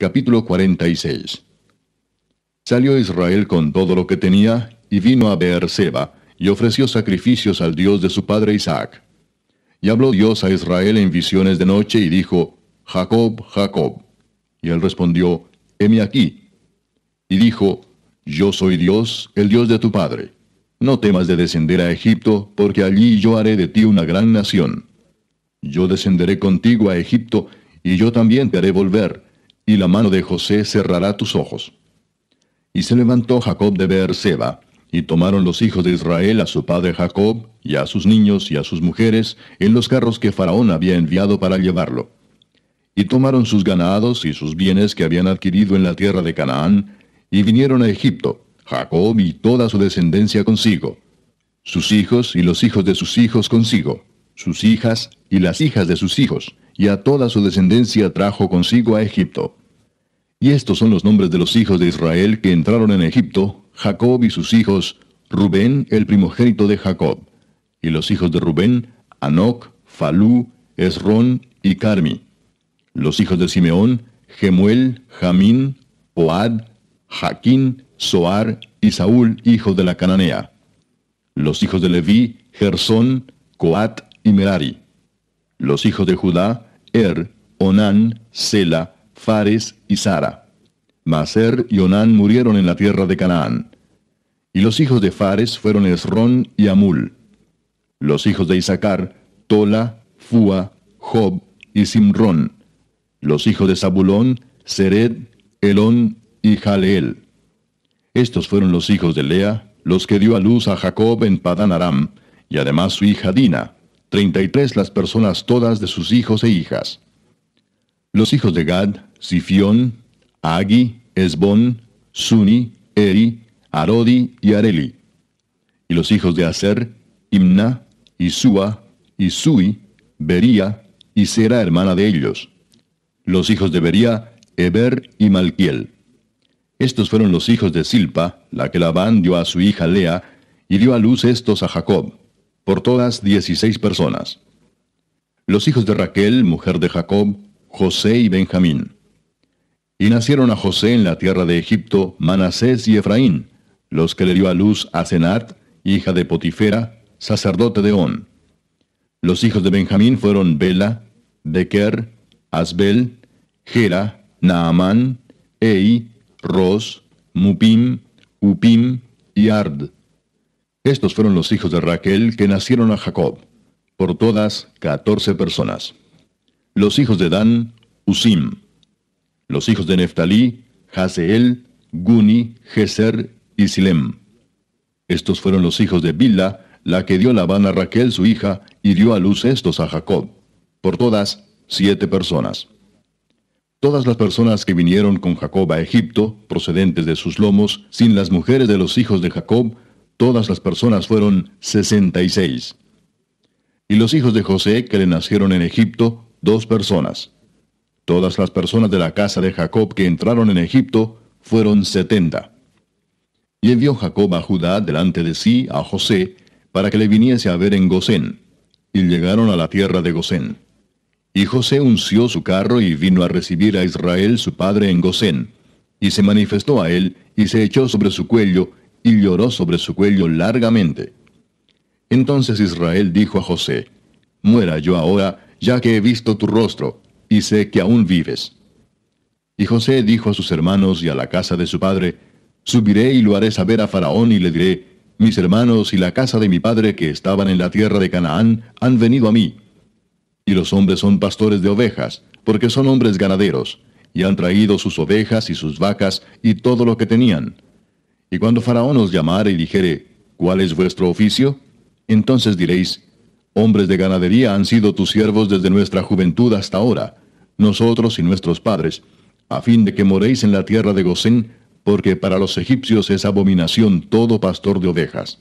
Capítulo 46 Salió Israel con todo lo que tenía, y vino a Beerseba, y ofreció sacrificios al Dios de su padre Isaac. Y habló Dios a Israel en visiones de noche, y dijo, Jacob, Jacob. Y él respondió, heme aquí. Y dijo, Yo soy Dios, el Dios de tu padre. No temas de descender a Egipto, porque allí yo haré de ti una gran nación. Yo descenderé contigo a Egipto, y yo también te haré volver, y la mano de José cerrará tus ojos. Y se levantó Jacob de Beerseba, y tomaron los hijos de Israel a su padre Jacob, y a sus niños y a sus mujeres, en los carros que Faraón había enviado para llevarlo. Y tomaron sus ganados y sus bienes que habían adquirido en la tierra de Canaán, y vinieron a Egipto, Jacob y toda su descendencia consigo, sus hijos y los hijos de sus hijos consigo, sus hijas y las hijas de sus hijos, y a toda su descendencia trajo consigo a Egipto. Y estos son los nombres de los hijos de Israel que entraron en Egipto, Jacob y sus hijos, Rubén, el primogénito de Jacob. Y los hijos de Rubén, Anoc, Falú, Esrón y Carmi. Los hijos de Simeón, Gemuel, Jamín, Oad, Jaquín, Soar y Saúl, hijo de la Cananea. Los hijos de Leví, Gersón, Coat y Merari. Los hijos de Judá, Er, Onán, Sela, Fares y Sara. Mas Er y Onán murieron en la tierra de Canaán. Y los hijos de Fares fueron Esrón y Amul. Los hijos de Isaacar, Tola, Fua, Job y Simrón. Los hijos de Zabulón, Sered, Elón y Jaleel. Estos fueron los hijos de Lea, los que dio a luz a Jacob en Padán Aram, y además su hija Dina, treinta y tres las personas todas de sus hijos e hijas. Los hijos de Gad, Sifión, Agi, Esbón, Suni, Eri, Arodi y Areli. Y los hijos de Aser, Imna, Isua, Isui, Bería, y Sera hermana de ellos. Los hijos de Bería, Eber y Malquiel. Estos fueron los hijos de Silpa, la que Labán dio a su hija Lea, y dio a luz estos a Jacob, por todas dieciséis personas. Los hijos de Raquel, mujer de Jacob, José y Benjamín. Y nacieron a José en la tierra de Egipto Manasés y Efraín, los que le dio a luz a Senat, hija de Potifera, sacerdote de On. Los hijos de Benjamín fueron Bela, Bequer, Asbel, Gera, Naamán, Ei, Ros, Mupim, Upim y Ard. Estos fueron los hijos de Raquel que nacieron a Jacob, por todas catorce personas. Los hijos de Dan, Usim. Los hijos de Neftalí, Haseel, Guni, Geser y Silem. Estos fueron los hijos de Bila, la que dio Labán a Raquel su hija, y dio a luz estos a Jacob. Por todas, siete personas. Todas las personas que vinieron con Jacob a Egipto, procedentes de sus lomos, sin las mujeres de los hijos de Jacob, todas las personas fueron sesenta y seis. Y los hijos de José que le nacieron en Egipto, dos personas. Todas las personas de la casa de Jacob que entraron en Egipto fueron setenta. Y envió Jacob a Judá delante de sí a José, para que le viniese a ver en Gosén. Y llegaron a la tierra de Gosén. Y José unció su carro y vino a recibir a Israel su padre en Gosén. Y se manifestó a él, y se echó sobre su cuello, y lloró sobre su cuello largamente. Entonces Israel dijo a José, Muera yo ahora, ya que he visto tu rostro, y sé que aún vives. Y José dijo a sus hermanos y a la casa de su padre, Subiré y lo haré saber a Faraón y le diré, Mis hermanos y la casa de mi padre que estaban en la tierra de Canaán han venido a mí. Y los hombres son pastores de ovejas, porque son hombres ganaderos, y han traído sus ovejas y sus vacas y todo lo que tenían. Y cuando Faraón os llamare y dijere, ¿cuál es vuestro oficio? Entonces diréis, Hombres de ganadería han sido tus siervos desde nuestra juventud hasta ahora, nosotros y nuestros padres, a fin de que moréis en la tierra de Gosén, porque para los egipcios es abominación todo pastor de ovejas.